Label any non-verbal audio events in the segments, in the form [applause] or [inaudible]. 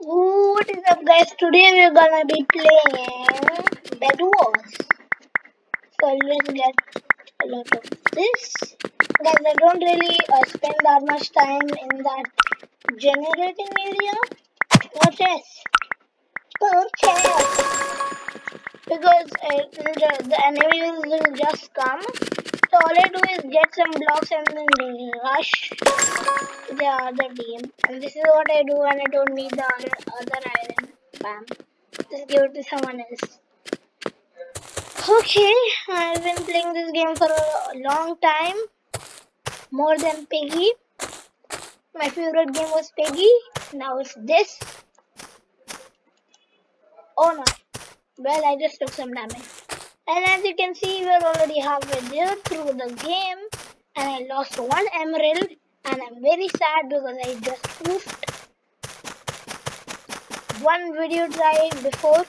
What is up guys? Today we're gonna be playing Bed Wars. So let's get a lot of this. Guys, I don't really uh, spend that much time in that generating area. Purchase. Purchase. Because uh, the, the enemies will just come. So all I do is get some blocks and then rush the other team. And this is what I do when I don't need the other, other iron. Bam. Just give it to someone else. Okay, I've been playing this game for a long time. More than Piggy. My favorite game was Piggy. Now it's this. Oh no. Well, I just took some damage. And as you can see, we're already halfway there through the game. And I lost one emerald. And I'm very sad because I just poofed one video drive before.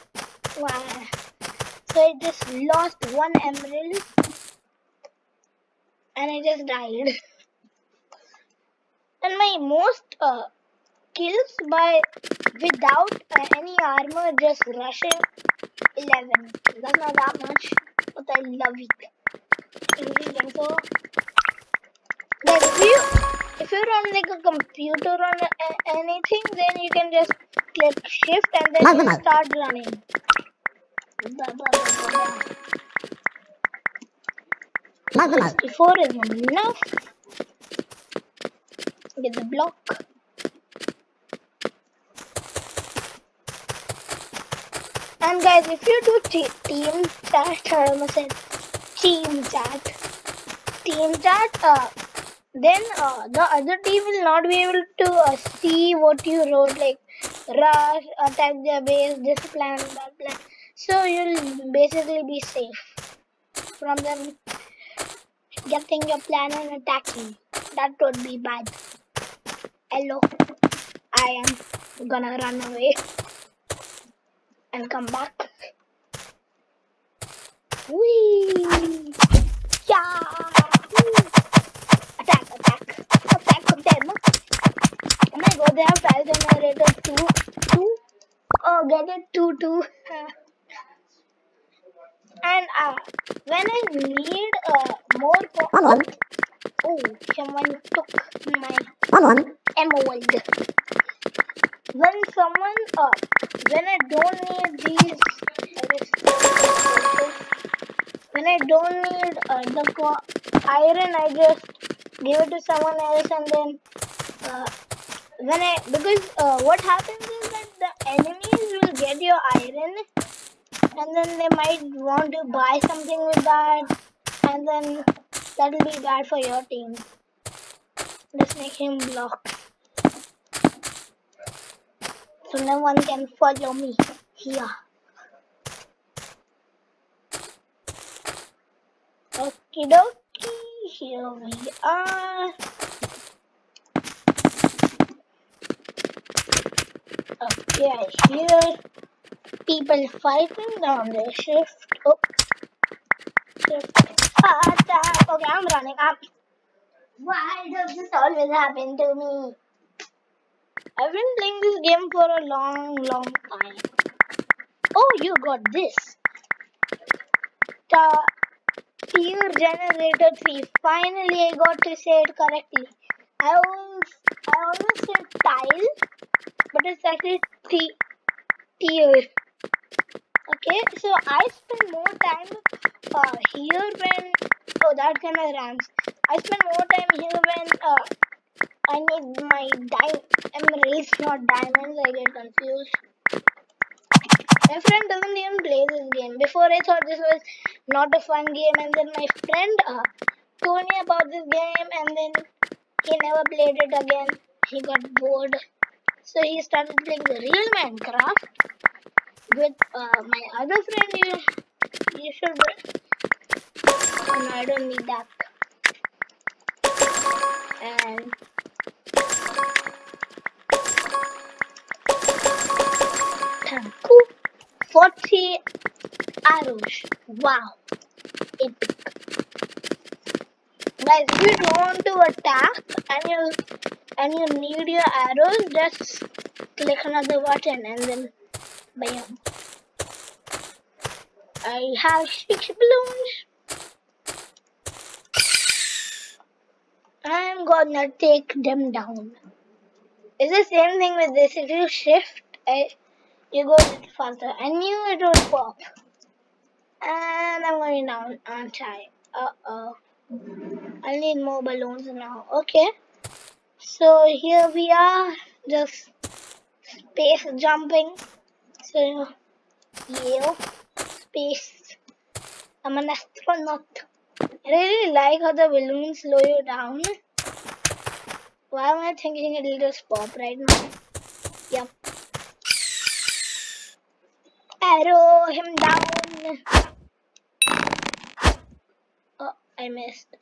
Wow. So I just lost one emerald. And I just died. [laughs] and my most uh, kills by without uh, any armor just rushing 11 that's not that much but i love it so like if you if you're on like a computer or a- anything then you can just click shift and then you start running. 64 is enough get the block Guys, if you do team chat, I almost said team chat, team chat, uh, then uh, the other team will not be able to uh, see what you wrote, like rush, attack their base, this plan, plan. So you'll basically be safe from them getting your plan and attacking. That would be bad. Hello, I am gonna run away and come back. Whee! Yeah! Attack, attack, attack them. My god, they have file generator 2. 2? Oh, get it? 2 2. [laughs] and uh, when I need uh, more. Come on, oh, someone took my come on, emerald. When someone, uh, when I don't need these, when I don't need uh, the iron, I just give it to someone else, and then uh, when I because uh, what happens is that the enemies will get your iron, and then they might want to buy something with that, and then that will be bad for your team. let's make him block. So no one can follow me here. Okie dokie, here we are. Okay, I hear people fighting down the Shift. Oh. Attack. Ah, ah, ah. Okay, I'm running. I'm... Why does this always happen to me? I've been playing this game for a long, long time. Oh, you got this. The tier generator 3. Finally, I got to say it correctly. I always, I always said tile, but it's actually t- tier. Okay, so I spend more time uh, here when. Oh, that kind of rams. I spend more time here when uh, I need my di- emeralds, not diamonds. I get confused. My friend doesn't even play this game. Before I thought this was not a fun game, and then my friend uh, told me about this game, and then he never played it again. He got bored, so he started playing the real Minecraft with uh, my other friend. You, you should. No, I don't need that. And 40 arrows. Wow. Epic. Guys, if you don't want to attack and you and you need your arrows, just click another button and then bam. I have six balloons. I'm gonna take them down. It's the same thing with this. If you shift, I, you go a bit faster. I knew it would pop. And I'm going down, aren't I? Uh-oh. I need more balloons now. Okay. So here we are, just space jumping. So, yeah, space. I'm an astronaut. I really like how the balloons slow you down. Why am I thinking it'll just pop right now? Arrow him down. Oh, I missed.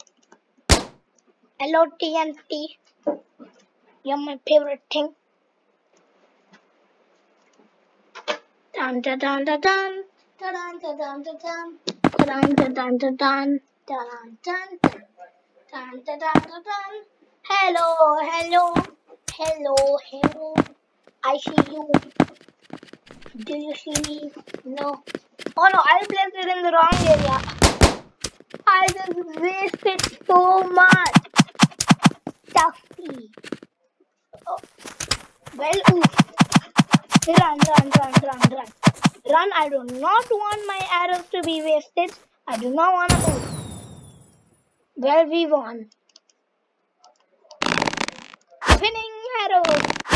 Hello TNT. You're my favorite thing. Dun dun dun dun dun. Dun dun dun dun dun. Dun dun dun dun dun. Dun dun dun. Dun dun dun dun. Hello, hello, hello, hello. I see you. Do you see me? No. Oh no, I placed it in the wrong area. I just wasted so much. Stuffy. Oh. Well, oof. Run, run, run, run, run. Run, I do not want my arrows to be wasted. I do not want to move. Well, we won. Winning arrows.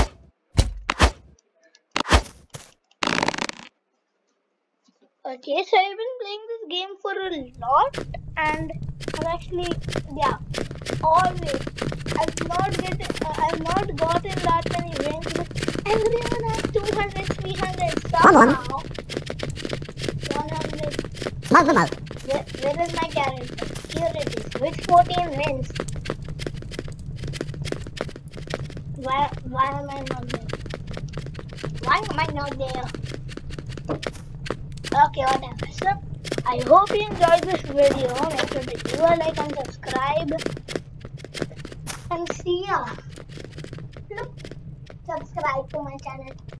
Okay, so I've been playing this game for a lot and I've actually, yeah, always. I've not get, uh, I've not gotten that many wins. But everyone has 200, 300 Come on. somehow. 100. Mal, mal, mal. Where, where is my character? Here it is. With 14 wins. Why, why am I not there? Why am I not there? Okay, whatever. So, I hope you enjoyed this video. Make sure to do a like and subscribe. And see ya. Look, subscribe to my channel.